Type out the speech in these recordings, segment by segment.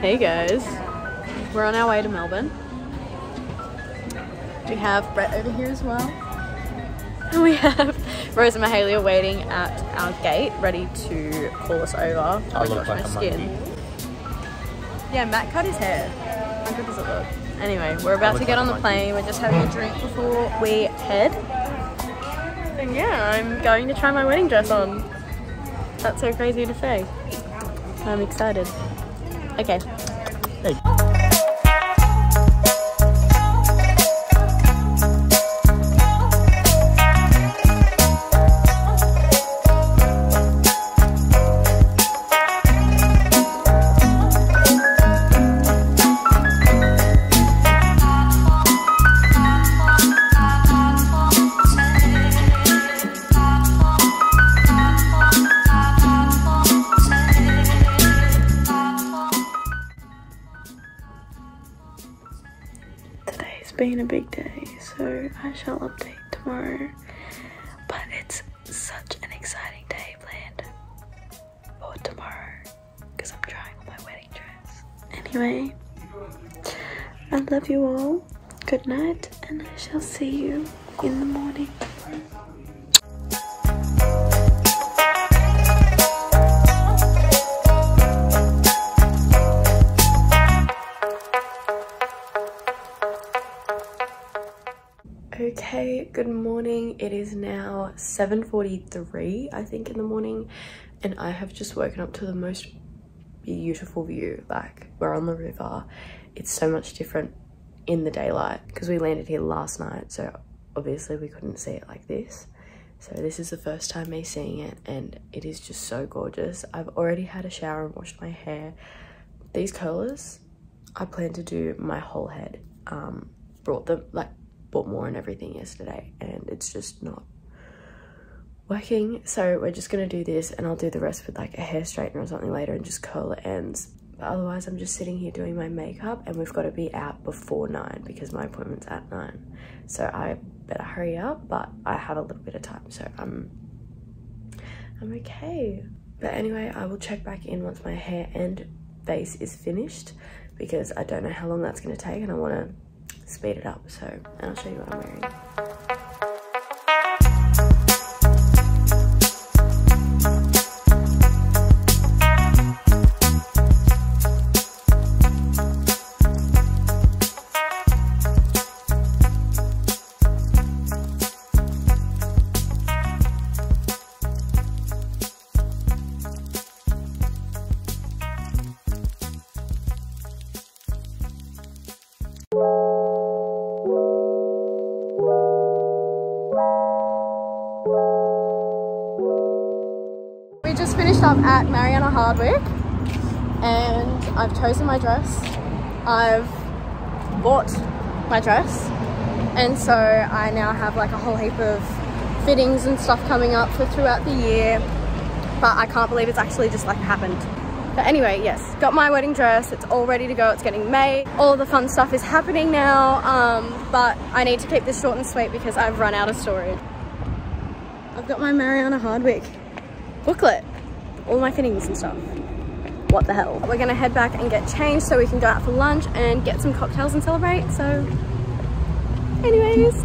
Hey guys, we're on our way to Melbourne. We have Brett over here as well. And we have Rose and Mahalia waiting at our gate, ready to call us over. Oh I my look gosh, like my a skin. monkey. Yeah, Matt cut his hair. How good does it look? Anyway, we're about to get like on the plane. We're just having a drink before we head. And yeah, I'm going to try my wedding dress on. That's so crazy to say. I'm excited. Okay. Today's been a big day, so I shall update tomorrow. But it's such an exciting day planned for tomorrow because I'm trying on my wedding dress. Anyway, I love you all. Good night, and I shall see you in the morning. Okay, good morning. It is now 7:43, I think, in the morning, and I have just woken up to the most beautiful view. Like, we're on the river. It's so much different in the daylight because we landed here last night, so obviously we couldn't see it like this. So this is the first time me seeing it, and it is just so gorgeous. I've already had a shower and washed my hair. These curlers, I plan to do my whole head. Um, brought them like bought more and everything yesterday and it's just not working. So we're just gonna do this and I'll do the rest with like a hair straightener or something later and just curl the ends but otherwise I'm just sitting here doing my makeup and we've got to be out before nine because my appointment's at nine. So I better hurry up but I have a little bit of time so I'm I'm okay. But anyway I will check back in once my hair and face is finished because I don't know how long that's going to take and I want to speed it up so and I'll show you what I'm wearing. Just finished up at Mariana Hardwick and I've chosen my dress. I've bought my dress and so I now have like a whole heap of fittings and stuff coming up for throughout the year but I can't believe it's actually just like happened. But anyway, yes, got my wedding dress. It's all ready to go. It's getting made. All the fun stuff is happening now. Um, but I need to keep this short and sweet because I've run out of storage. I've got my Mariana Hardwick booklet, all my fittings and stuff. What the hell? We're gonna head back and get changed so we can go out for lunch and get some cocktails and celebrate. So, anyways,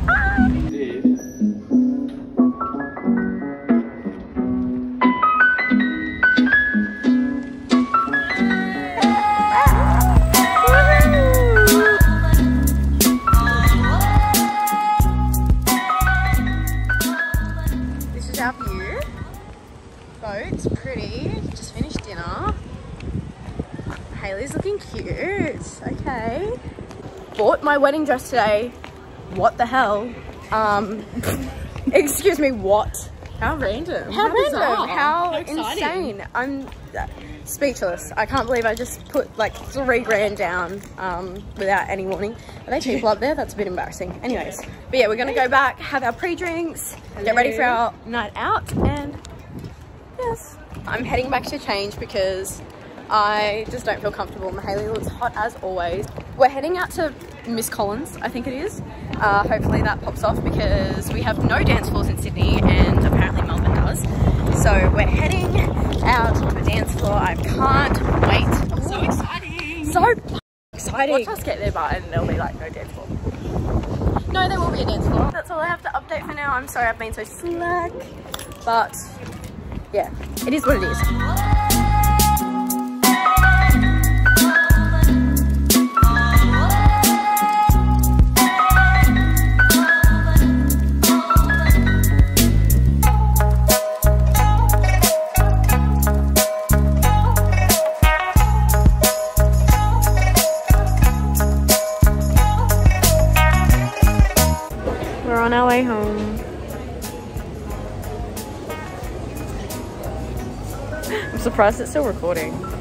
Haley's looking cute. Okay. Bought my wedding dress today. What the hell? Um, excuse me, what? How random. How, random. bizarre. How, insane. I'm uh, speechless. I can't believe I just put like three grand down um, without any warning. Are they people up there? That's a bit embarrassing. Anyways, but yeah, we're gonna go back, have our pre-drinks, get ready for our night out, and yes, I'm heading back to change because I just don't feel comfortable. Mahalia looks hot as always. We're heading out to Miss Collins, I think it is. Uh, hopefully that pops off because we have no dance floors in Sydney and apparently Melbourne does. So we're heading out to the dance floor. I can't wait. So exciting. so exciting. Watch us get there, but and there'll be like no dance floor. No, there will be a dance floor. That's all I have to update for now. I'm sorry I've been so slack, but yeah, it is what it is. On our way home. I'm surprised it's still recording.